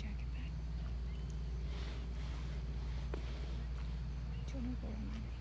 jacket back. Tony Gorman. regular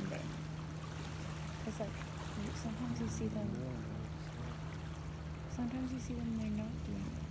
Because like you, sometimes you see them. Sometimes you see them. They're not doing it.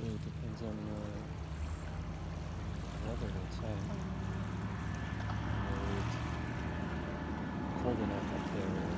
Yeah, it depends on the weather outside. Um, it's cold enough up there